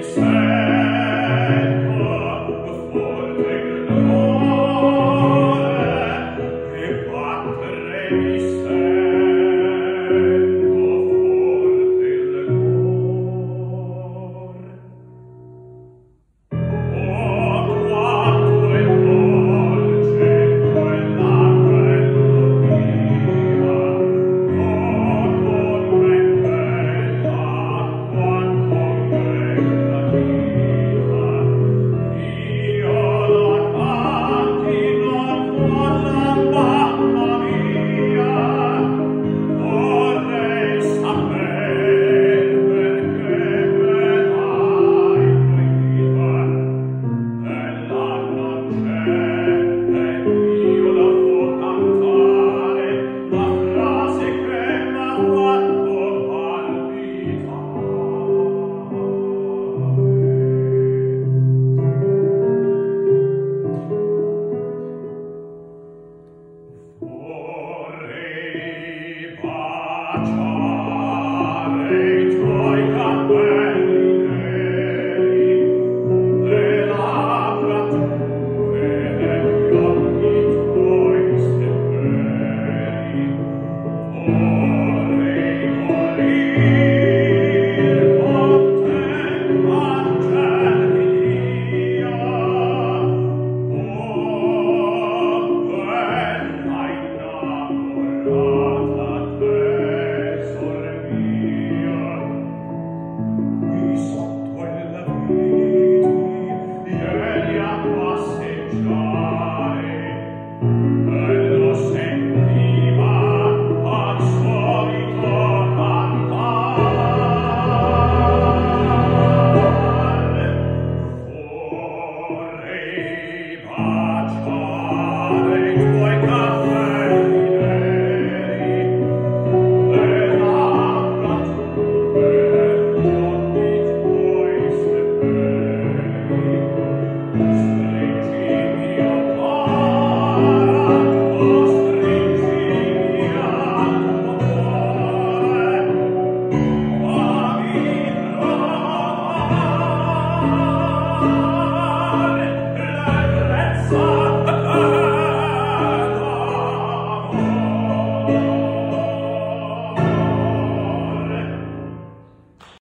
più